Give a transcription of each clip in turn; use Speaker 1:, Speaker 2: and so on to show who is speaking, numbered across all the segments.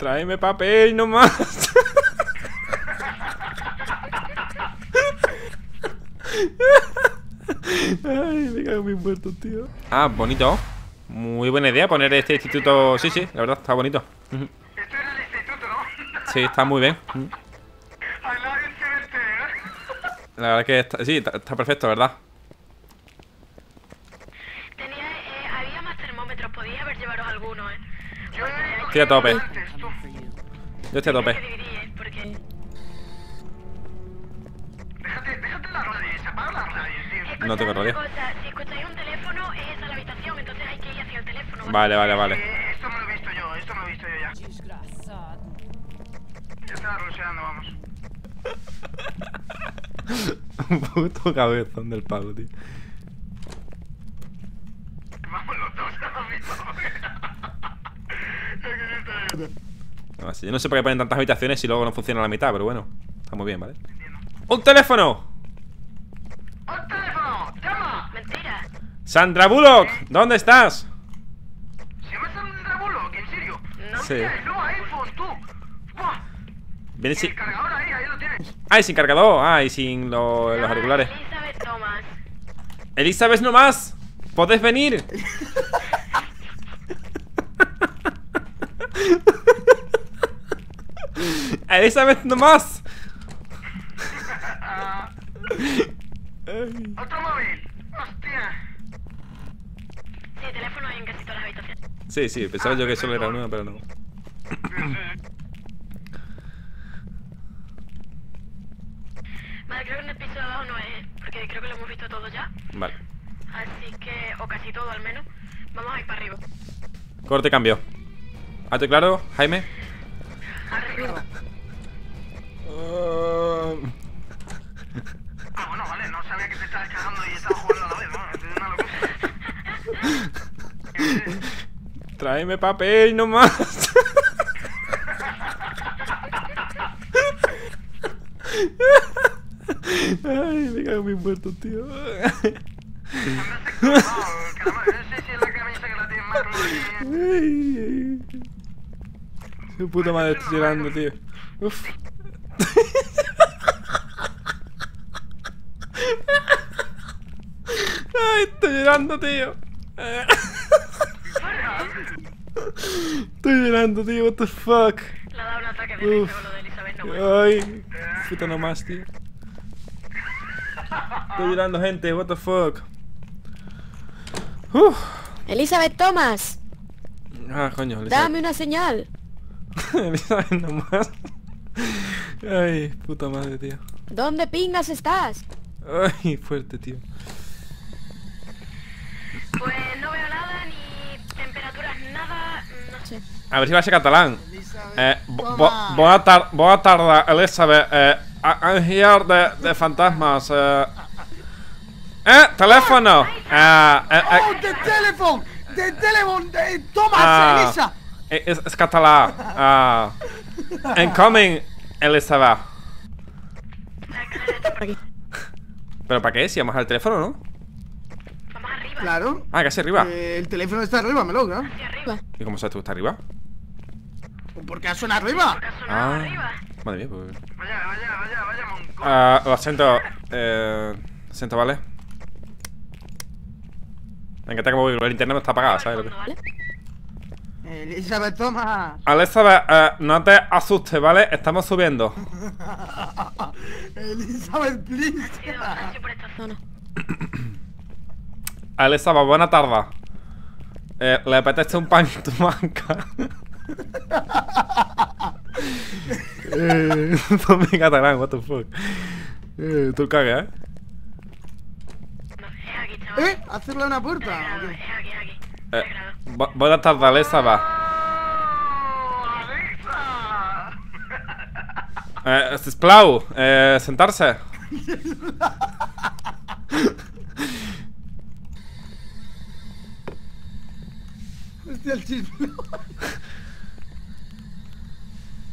Speaker 1: Tráeme papel nomás. Ay, me cago en mis muertos, tío. Ah, bonito. Muy buena idea poner este instituto. Sí, sí, la verdad, está bonito.
Speaker 2: Esto era el instituto, ¿no?
Speaker 1: Sí, está muy bien.
Speaker 2: ¿eh?
Speaker 1: La verdad que está, sí, está, está perfecto, ¿verdad?
Speaker 3: Tenía, eh, había más termómetros, podía haber llevaros alguno, eh.
Speaker 2: Yo he
Speaker 1: Estoy a tope. Yo estoy a tope. No tengo radio.
Speaker 3: una cosa, si escucháis un teléfono, es esa la habitación, entonces hay que ir hacia el teléfono.
Speaker 1: Vale, vale, vale.
Speaker 2: Eh, esto me lo he visto yo, esto me lo he visto yo ya. Ya estaba rusheando, vamos.
Speaker 1: Un puto cabezón del pavo, tío.
Speaker 2: Vamos los dos a lo mismo. Es que no está bien.
Speaker 1: No, sí, Yo no sé por qué ponen tantas habitaciones y luego no funciona la mitad, pero bueno. Está muy bien, ¿vale? ¡Un teléfono!
Speaker 2: ¡Un teléfono! ¡Llama!
Speaker 3: Mentira.
Speaker 1: ¡Sandra Bullock! ¿Dónde estás?
Speaker 2: ¿Se llama Sandra Bullock? ¿En serio?
Speaker 3: No.
Speaker 1: Sí.
Speaker 2: Nuevo iPhone, tú. ¡Buah!
Speaker 1: Viene sin...
Speaker 2: El cargador ahí, ahí lo tienes.
Speaker 1: ¡Ah, y sin cargador! ¡Ah, y sin lo- los auriculares!
Speaker 3: Elizabeth Thomas.
Speaker 1: ¡Elizabeth nomás! ¿Podés venir? ¡Elizabeth nomás!
Speaker 2: Otro móvil. Hostia.
Speaker 3: Sí, teléfono hay en casi todas las habitaciones.
Speaker 1: Sí, sí, pensaba yo que solo era uno, pero no.
Speaker 3: Vale, creo que en el piso de abajo no es, porque creo que lo hemos visto todo ya.
Speaker 1: Vale.
Speaker 3: Así que, o casi todo al menos. Vamos a ir para arriba.
Speaker 1: Corte cambio. ¿Hazte claro, Jaime?
Speaker 3: Arriba.
Speaker 2: Ah, bueno, vale, no sabía que te estabas cagando y estabas jugando a la vez, ¿no? Es una locura.
Speaker 1: Tráeme papel nomás. Ay, me cago en mis muertos, tío. Su puta madre, estoy llorando, tío. Uf. Ay, estoy llorando, tío. Estoy llorando, tío, what the fuck.
Speaker 3: Le ha dado un ataque de
Speaker 1: Uf.
Speaker 3: con lo de Elizabeth Thomas.
Speaker 1: Ay, puta nomás, tío. Estoy llorando, gente, what the fuck. Uf.
Speaker 4: Elizabeth Thomas,
Speaker 1: Ah, coño, Elizabeth.
Speaker 4: dame una señal.
Speaker 1: Elizabeth nomás. Ay, puta madre, tío.
Speaker 4: ¿Dónde pingas estás?
Speaker 1: Ay, fuerte, tío.
Speaker 3: Pues no veo nada, ni temperaturas, nada, no sé.
Speaker 1: A ver si va a ser catalán. Eh, bo- bo- buena, tar buena tarde, Elizabeth. Eh, I'm here de, de fantasmas. Eh, eh teléfono. Eh, eh, eh,
Speaker 5: Oh, the telephone! The telephone! eh, Thomas,
Speaker 1: ah,
Speaker 5: Elisa!
Speaker 1: eh, es, es catalán. Ah, incoming, Elizabeth.
Speaker 4: Aquí.
Speaker 1: ¿Pero para qué? Si vamos al teléfono, ¿no?
Speaker 3: Vamos arriba,
Speaker 5: Claro.
Speaker 1: Ah, casi arriba.
Speaker 5: Eh, el teléfono está arriba, me logra.
Speaker 3: arriba.
Speaker 1: ¿Y cómo sabes tú que está arriba?
Speaker 5: ¿Por qué suena arriba?
Speaker 3: Porque ha sonado
Speaker 1: Ah,
Speaker 3: arriba.
Speaker 1: madre mía, pues.
Speaker 2: Vaya, vaya, vaya, vaya, monco.
Speaker 1: Ah, lo siento, eh, lo siento, ¿vale? Me encanta como el internet no está apagado, ¿sabes? lo que-
Speaker 3: ¿Vale?
Speaker 5: Elizabeth Thomas.
Speaker 1: Elizabeth, eh, no te asustes, ¿vale? Estamos subiendo.
Speaker 5: Elizabeth, please.
Speaker 3: Por esta zona.
Speaker 1: Elizabeth, buena tarde. Eh, ¿Le apetece un pan en tu banca? eh, en catalán, what the fuck. Eh, tú cagas, ¿eh?
Speaker 3: No, es aquí, chaval.
Speaker 5: ¿Eh? ¿Hacerle una puerta? ¿o qué?
Speaker 3: es aquí, es aquí.
Speaker 1: Eh
Speaker 3: Sagrado.
Speaker 1: bu- buena tarde, Elizabeth.
Speaker 2: ¡Oh, Alexa!
Speaker 1: Eh, sisplau, eh, sentarse.
Speaker 5: Hostia, el chisme.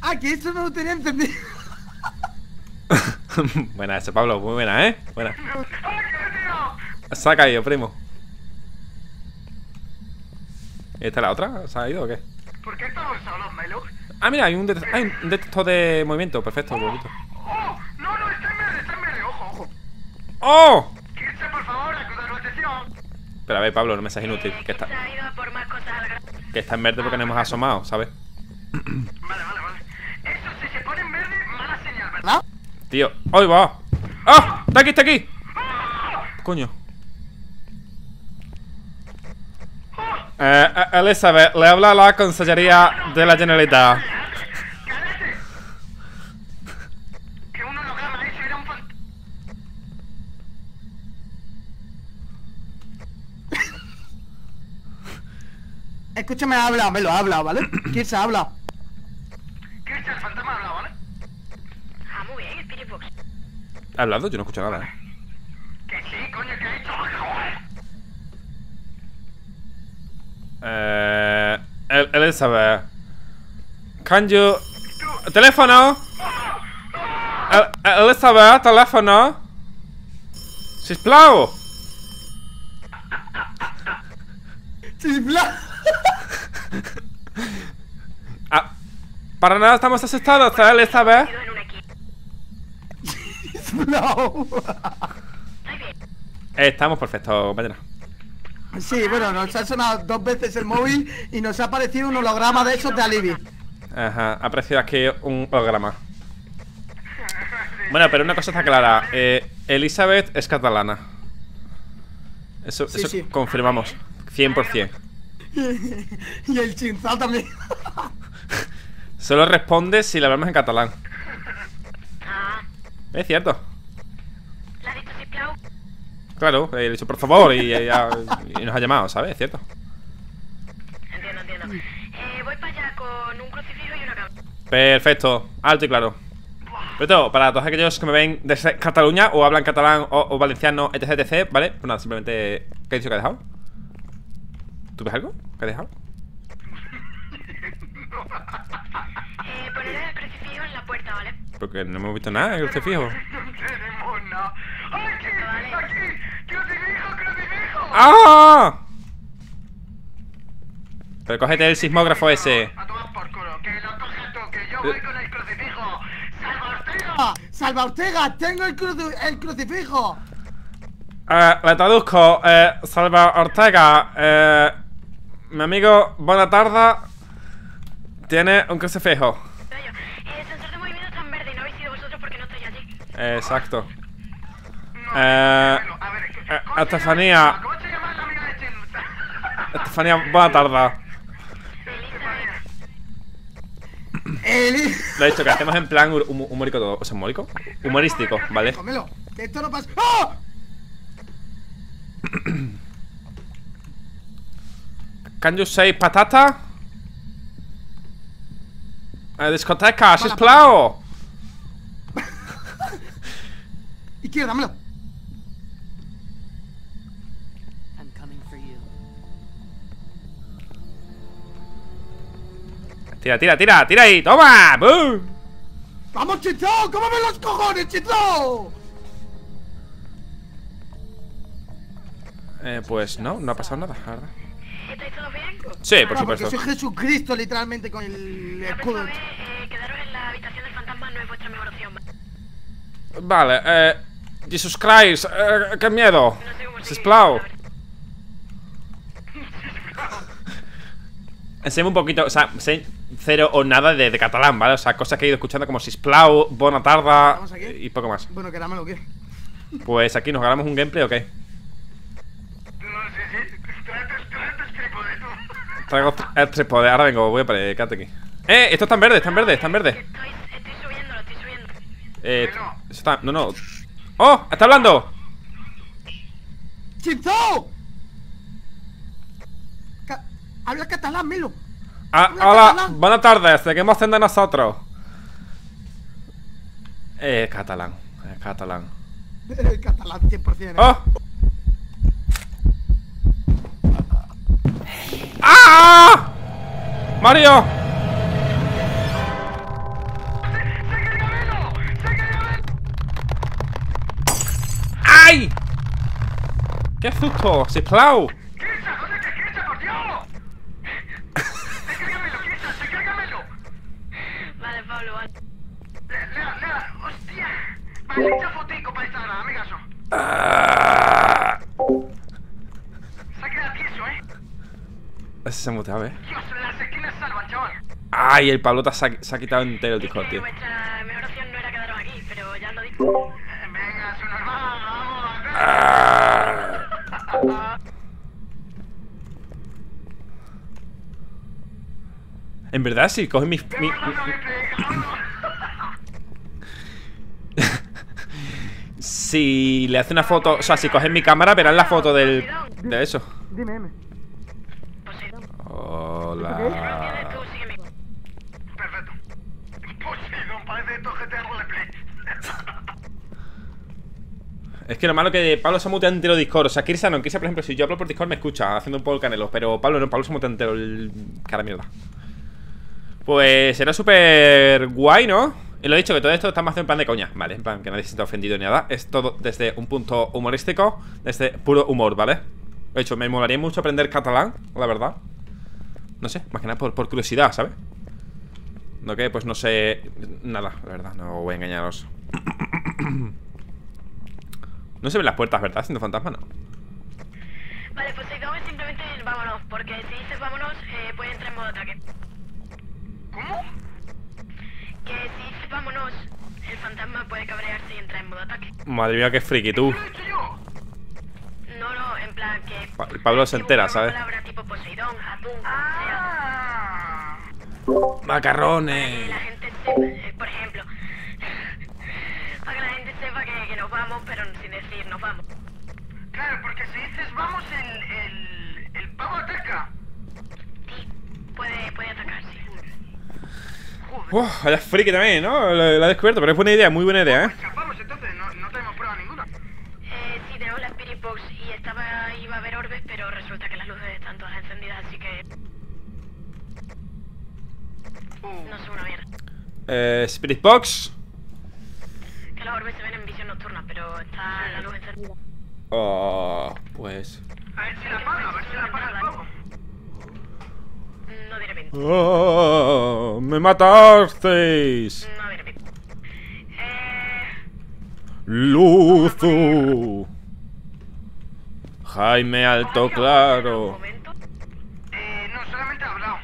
Speaker 5: ah, que eso no lo tenía entendido.
Speaker 1: buena ese, Pablo, muy buena, ¿eh? Buena.
Speaker 2: ¡Ay, qué tío!
Speaker 1: Se ha caído, primo. ¿Y esta es la otra? ¿Se ha ido o qué?
Speaker 2: ¿Por qué estamos solos, Melo?
Speaker 1: Ah, mira, hay un, det- hay un detector de movimiento. Perfecto, bonito.
Speaker 2: ¡Oh! No, no, está en verde, está en verde, ojo, ojo.
Speaker 1: ¡Oh!
Speaker 2: Kirsten, por favor, acuda a la.
Speaker 1: Pero a ver, Pablo, no me seas inútil.
Speaker 3: Eh,
Speaker 1: Que está,
Speaker 3: se ha ido a por más cosas al gra-
Speaker 1: que está en verde porque nos hemos asomado, ¿sabes?
Speaker 2: Vale, vale, vale. Eso, si se pone en verde, mala señal, ¿verdad?
Speaker 1: Tío, ¡hoy va! ¡Ah! ¡Está aquí, está aquí! Coño. Eh, eh, Elizabeth, le habla a la Consellería de la Generalitat.
Speaker 5: Escúchame, habla, me lo habla, ¿vale? Kirsa, habla.
Speaker 2: Kirsten, el fantasma habla, ¿vale?
Speaker 3: Ah, muy bien, Spirit Box.
Speaker 1: ¿Ha hablado? Yo no escucho nada, ¿eh?
Speaker 2: Que sí, coño, que ha hecho...
Speaker 1: Eh, El- Elizabeth. Can you... ¡Teléfono! El- Elizabeth, teléfono. Sisplau.
Speaker 5: Chifla.
Speaker 1: Ah, para nada estamos asustados, ¿eh, Elizabeth?
Speaker 3: Bien.
Speaker 1: Eh, estamos perfectos, compañera.
Speaker 5: Sí, bueno, nos ha sonado dos veces el móvil y nos ha aparecido un holograma de esos de Alibi.
Speaker 1: Ajá, ha aparecido aquí un holograma. Bueno, pero una cosa está clara. Eh, Elizabeth es catalana. Eso,
Speaker 5: Sí,
Speaker 1: eso
Speaker 5: sí.
Speaker 1: confirmamos. 100%.
Speaker 5: Y el chinzao también.
Speaker 1: Solo responde si le hablamos en catalán.
Speaker 3: Ah,
Speaker 1: Es cierto.
Speaker 3: ¿la?
Speaker 1: Claro, le he dicho por favor y, y- y nos ha llamado, ¿sabes? Es cierto.
Speaker 3: Entiendo, entiendo. Eh, voy para allá con un crucifijo y una cámara.
Speaker 1: Perfecto, alto y claro. Pero para todos aquellos que me ven desde Cataluña o hablan catalán o, o valenciano, etc, etc, ¿vale? Pues nada, simplemente... ¿Qué ha dicho que ha dejado? ¿Tú ves algo? ¿Qué ha dejado?
Speaker 3: Eh, poneré el crucifijo en la puerta, ¿vale?
Speaker 1: Porque no hemos visto nada en el fijo.
Speaker 2: No tenemos nada. ¡Aquí! ¡Aquí! ¡Crucifijo, crucifijo!
Speaker 1: ¡Ah! Pero cógete el sismógrafo ese.
Speaker 2: A tomar por culo, que lo coges tú, que yo voy con el crucifijo. ¡Salva Ortega!
Speaker 5: Ah, Salva Ortega, tengo el, cruci- el crucifijo.
Speaker 1: Eh, le traduzco. Eh, Salva Ortega. Eh, mi amigo, buena tarde. Tiene un crucifijo.
Speaker 3: Eh.
Speaker 1: Exacto. Eh,
Speaker 2: déjamelo. A ver,
Speaker 1: eh,
Speaker 2: ¿cómo se
Speaker 1: Estefanía. Estefanía, buena.
Speaker 3: Elizabeth.
Speaker 5: Eli.
Speaker 1: Lo he dicho que hacemos en plan hum- humórico todo. O sea, humórico. Humorístico, ¿vale?
Speaker 5: Cómelo, que esto no pasa.
Speaker 1: Can you say patata? Eh, discoteca, sisplau.
Speaker 5: Izquierda, dámelo.
Speaker 6: I'm coming for you.
Speaker 1: Tira, tira, tira, tira ahí. ¡Toma! ¡Bum!
Speaker 5: ¡Vamos, Chizao! ¡Cómame los cojones, Chizao!
Speaker 1: Eh, pues no, no ha pasado nada, la verdad.
Speaker 3: ¿Estáis todos bien?
Speaker 1: Sí, por
Speaker 5: Ah, porque
Speaker 1: supuesto.
Speaker 5: soy Jesucristo, literalmente, con el escudo.
Speaker 3: eh, quedaros en la habitación del fantasma no es vuestra mejor opción. ¿vale?
Speaker 1: Eh. Jesus Christ, eh, qué miedo.
Speaker 3: No sé
Speaker 1: Sisplau. Enséñame un poquito, o sea, sé cero o nada de, de catalán, ¿vale? O sea, cosas que he ido escuchando como Sisplau, Bona tarda y poco más.
Speaker 5: Bueno, que dámelo, ¿qué?
Speaker 1: Pues aquí nos ganamos un gameplay o qué?
Speaker 2: No sé si. Tráete tráete el trípode tú.
Speaker 1: Traigo tr- el trípode, ahora vengo, voy a parar, quédate aquí. Eh, esto está en verde, está en verde, está en verde.
Speaker 3: Estoy, estoy subiendo, lo estoy subiendo.
Speaker 1: Eh, eso está, no, no. ¡Oh! ¡Está hablando!
Speaker 5: ¡Chizao! Ca- Habla catalán, Melo.
Speaker 1: Ah, hola,
Speaker 5: catalán.
Speaker 1: buenas tardes, ¿de qué hemos de nosotros? Eh, catalán, eh, catalán.
Speaker 5: Eh, catalán, 100%. ¿eh?
Speaker 1: ¡Oh! ¡Ah! ¡Mario! ¡Ay! ¡Qué susto!
Speaker 2: Instagram, amigaso.
Speaker 1: Ah.
Speaker 2: Se ha quedado tieso, ¿eh?
Speaker 1: Ese se ha muteado, eh.
Speaker 2: Dios, las esquinas salvan, chaval.
Speaker 1: Ay, el Pablota se ha, se ha quitado entero el Discord, tío.
Speaker 3: vuestra mejor opción no era quedaros aquí, pero ya lo digo.
Speaker 2: Eh, Venga, su normal, vamos.
Speaker 1: Ah. En verdad, si coges mi, mi- mi- Si le hace una foto, o sea, si coges mi cámara, verás la foto del. De eso.
Speaker 5: Dime, dime.
Speaker 3: Poseidón.
Speaker 1: Hola.
Speaker 3: Tú sígueme.
Speaker 2: Perfecto. Poseidón, parece esto GTA Roleplay.
Speaker 1: Es que lo malo que Pablo se mutea entero Discord. O sea, Kirsa no, Kirsa, por ejemplo, si yo hablo por Discord me escucha haciendo un poco el canelo. Pero Pablo no, Pablo se mutea entero el cara mierda. Pues era súper guay, ¿no? Y lo he dicho, que todo esto está más en plan de coña, ¿vale? En plan, que nadie se sienta ofendido ni nada. Es todo desde un punto humorístico, desde puro humor, ¿vale? De hecho, me molaría mucho aprender catalán, la verdad. No sé, más que nada por curiosidad, ¿sabes? No que, pues no sé nada, la verdad, no voy a engañaros. No se ven las puertas, ¿verdad? Siendo fantasma, no.
Speaker 3: Vale, Poseidón es simplemente el vámonos, porque si dices vámonos, eh, puede entrar en modo ataque.
Speaker 2: ¿Cómo?
Speaker 3: Que si dices vámonos, el fantasma puede cabrearse y entrar en modo ataque.
Speaker 1: Madre mía, qué friki tú.
Speaker 3: No, no, en plan que...
Speaker 1: Pa- Pablo se entera, ¿sabes?
Speaker 3: palabra tipo Poseidón, atún.
Speaker 2: Ah.
Speaker 3: Que
Speaker 1: Macarrones.
Speaker 3: la gente sepa, eh, por ejemplo, para que la gente sepa que, que nos vamos, pero sin decir nos vamos.
Speaker 2: Claro, porque si dices vamos, el, el, el pavo ataca.
Speaker 3: Sí, puede, puede atacar, sí.
Speaker 2: Joder.
Speaker 1: Uf, vaya friki también, ¿no? Lo, lo he descubierto, pero es buena idea, muy buena idea, ¿eh?
Speaker 2: Chapamos entonces, no, no tenemos prueba ninguna.
Speaker 3: Eh, sí, tenemos la Spirit Box y estaba, iba a haber orbes, pero resulta que las luces están todas encendidas, así que no sé una mierda.
Speaker 1: Eh, Spirit Box.
Speaker 3: Que los orbes se ven en visión nocturna, pero está la luz encendida.
Speaker 1: Oh, pues.
Speaker 2: a ver si la apaga, a ver si la apaga el pavo.
Speaker 3: No diré bien.
Speaker 1: Oh, me matasteis.
Speaker 3: No diré bien. Eh,
Speaker 1: Luzu. Jaime Alto Claro.
Speaker 3: momento.
Speaker 2: Eh, no, solamente ha hablado.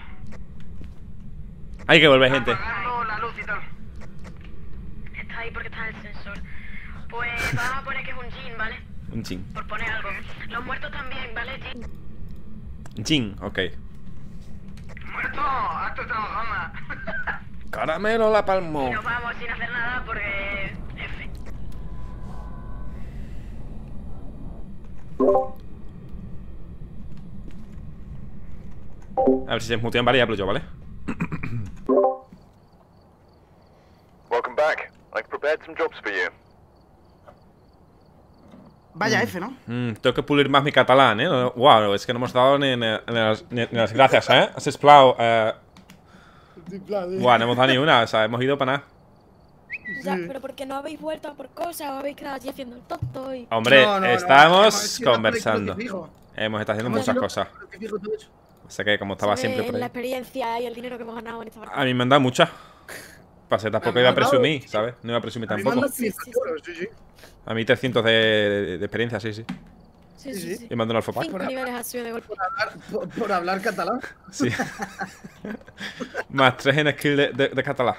Speaker 1: Hay que volver, gente.
Speaker 2: La luz y tal.
Speaker 3: Está ahí porque está en el sensor. Pues vamos a poner que es un Jin, ¿vale?
Speaker 1: Un chin.
Speaker 3: Por poner algo. Los muertos también, ¿vale? Jin.
Speaker 1: Chin, ok.
Speaker 2: Muerto, harto trabajando.
Speaker 1: Caramelo la palmo.
Speaker 3: Y nos vamos sin hacer nada porque... F.
Speaker 1: A ver si se mutean, vale, y hablo yo, ¿vale?
Speaker 5: Vaya F, ¿no?
Speaker 1: Mm, tengo que pulir más mi catalán, ¿eh? No- Wow, es que no hemos dado ni, ni- ni las, ni- ni las gracias, ¿eh? Has explau, eh... Buah, no hemos dado ni una, o sea, hemos ido para nada.
Speaker 4: Ya, pero porque no habéis vuelto a por cosas o habéis quedado allí haciendo el tonto y...
Speaker 1: Hombre,
Speaker 5: No, no, no,
Speaker 1: estamos
Speaker 5: el
Speaker 1: conversando. Hemos estado haciendo muchas cosas. O sea que como estaba siempre por
Speaker 4: en la
Speaker 1: ahí.
Speaker 4: experiencia y el dinero que hemos ganado en esta
Speaker 1: A mí me han dado muchas. Pasé, tampoco
Speaker 5: Me
Speaker 1: iba a presumir, ¿sabes? No iba a presumir tampoco.
Speaker 5: han dado 500
Speaker 4: Sí, sí, sí.
Speaker 5: euros, sí, sí.
Speaker 1: A mí 300 de, de- de experiencia, sí, sí.
Speaker 4: Sí,
Speaker 5: sí,
Speaker 4: sí.
Speaker 1: Y mando un.
Speaker 5: Por hablar, por, por hablar catalán.
Speaker 1: Sí. Más 3 en skill de, de, de catalán.